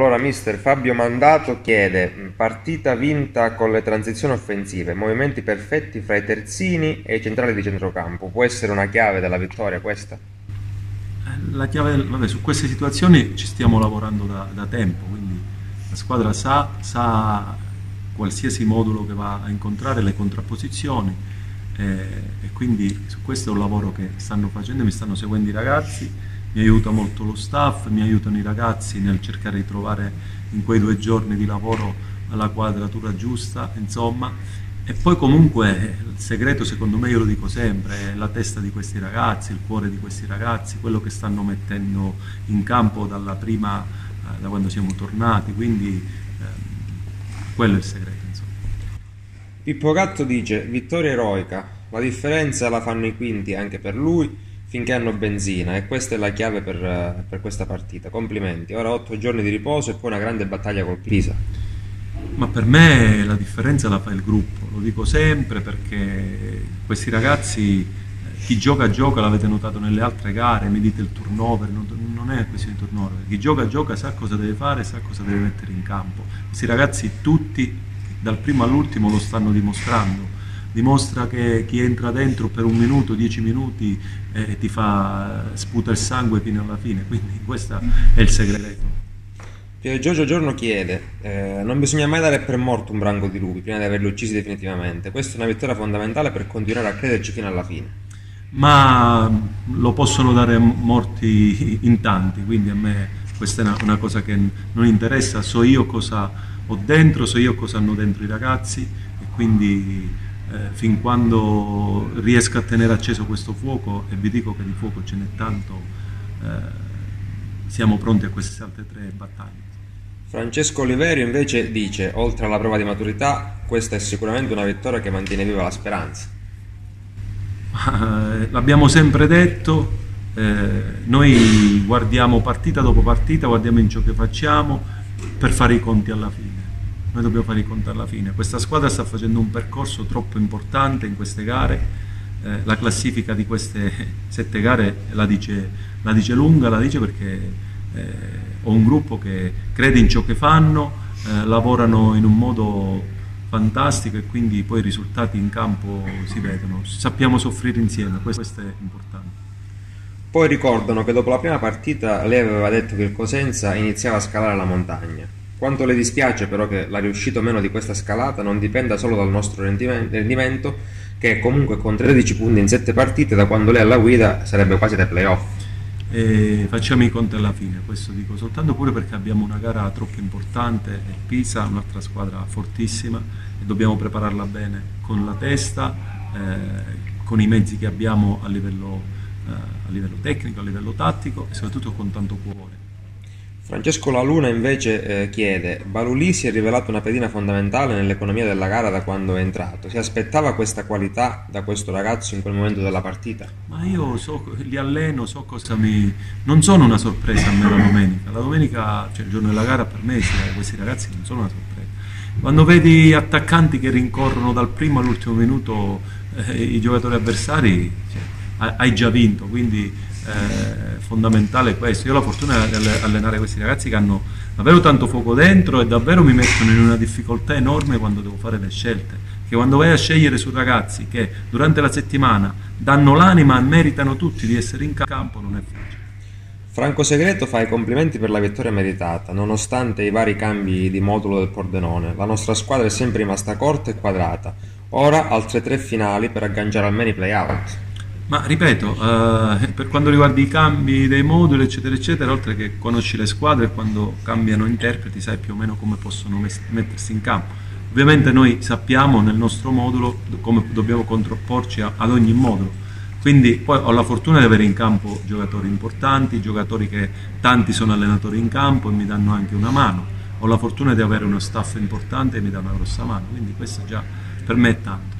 Allora, mister Fabio Mandato chiede partita vinta con le transizioni offensive, movimenti perfetti fra i terzini e i centrali di centrocampo. Può essere una chiave della vittoria questa? La chiave, vabbè, su queste situazioni ci stiamo lavorando da, da tempo, quindi la squadra sa, sa, qualsiasi modulo che va a incontrare, le contrapposizioni eh, e quindi su questo è un lavoro che stanno facendo, mi stanno seguendo i ragazzi mi aiuta molto lo staff, mi aiutano i ragazzi nel cercare di trovare in quei due giorni di lavoro la quadratura giusta, insomma. E poi comunque il segreto secondo me, io lo dico sempre, è la testa di questi ragazzi, il cuore di questi ragazzi, quello che stanno mettendo in campo dalla prima, eh, da quando siamo tornati, quindi eh, quello è il segreto. Insomma. Pippo Gatto dice, vittoria eroica, la differenza la fanno i quinti anche per lui, finché hanno benzina e questa è la chiave per, per questa partita. Complimenti. Ora otto giorni di riposo e poi una grande battaglia col Pisa. Ma per me la differenza la fa il gruppo, lo dico sempre perché questi ragazzi, chi gioca gioca, l'avete notato nelle altre gare, mi dite il turnover, non è questione di turnover, chi gioca gioca sa cosa deve fare, sa cosa deve mettere in campo. Questi ragazzi tutti, dal primo all'ultimo, lo stanno dimostrando dimostra che chi entra dentro per un minuto, dieci minuti eh, ti fa sputa il sangue fino alla fine, quindi questo è il segreto. Pier Giorgio Giorno chiede, eh, non bisogna mai dare per morto un branco di lupi prima di averli uccisi definitivamente, questa è una vittoria fondamentale per continuare a crederci fino alla fine. Ma lo possono dare morti in tanti, quindi a me questa è una, una cosa che non interessa, so io cosa ho dentro, so io cosa hanno dentro i ragazzi e quindi eh, fin quando riesco a tenere acceso questo fuoco e vi dico che di fuoco ce n'è tanto, eh, siamo pronti a queste altre tre battaglie. Francesco Oliverio invece dice, oltre alla prova di maturità, questa è sicuramente una vittoria che mantiene viva la speranza. Eh, l'abbiamo sempre detto, eh, noi guardiamo partita dopo partita, guardiamo in ciò che facciamo per fare i conti alla fine noi dobbiamo fare i conti alla fine. Questa squadra sta facendo un percorso troppo importante in queste gare, eh, la classifica di queste sette gare la dice, la dice lunga, la dice perché eh, ho un gruppo che crede in ciò che fanno, eh, lavorano in un modo fantastico e quindi poi i risultati in campo si vedono. Sappiamo soffrire insieme, questo è importante. Poi ricordano che dopo la prima partita lei aveva detto che il Cosenza iniziava a scalare la montagna. Quanto le dispiace però che la riuscita o meno di questa scalata non dipenda solo dal nostro rendimento, che comunque con 13 punti in 7 partite da quando lei è alla guida sarebbe quasi dai playoff. E facciamo i conti alla fine, questo dico soltanto pure perché abbiamo una gara troppo importante, il Pisa, un'altra squadra fortissima e dobbiamo prepararla bene con la testa, eh, con i mezzi che abbiamo a livello, eh, a livello tecnico, a livello tattico e soprattutto con tanto cuore. Francesco Laluna invece eh, chiede Balulì si è rivelato una pedina fondamentale nell'economia della gara da quando è entrato. Si aspettava questa qualità da questo ragazzo in quel momento della partita? Ma io so, li alleno, so cosa mi... non sono una sorpresa a me la domenica. La domenica, cioè il giorno della gara per me questi ragazzi non sono una sorpresa. Quando vedi attaccanti che rincorrono dal primo all'ultimo minuto eh, i giocatori avversari, cioè, hai già vinto, quindi eh, fondamentale questo. Io ho la fortuna di allenare questi ragazzi che hanno davvero tanto fuoco dentro e davvero mi mettono in una difficoltà enorme quando devo fare le scelte. Che quando vai a scegliere su ragazzi che durante la settimana danno l'anima e meritano tutti di essere in campo non è facile. Franco Segreto fa i complimenti per la vittoria meritata, nonostante i vari cambi di modulo del Pordenone. La nostra squadra è sempre rimasta corta e quadrata. Ora altre tre finali per agganciare almeno i play-out. Ma ripeto, eh, per quanto riguarda i cambi dei moduli, eccetera, eccetera, oltre che conosci le squadre, quando cambiano interpreti sai più o meno come possono mettersi in campo. Ovviamente noi sappiamo nel nostro modulo come dobbiamo contrapporci ad ogni modulo. Quindi poi ho la fortuna di avere in campo giocatori importanti, giocatori che tanti sono allenatori in campo e mi danno anche una mano. Ho la fortuna di avere uno staff importante e mi dà una grossa mano, quindi questo già per me è tanto.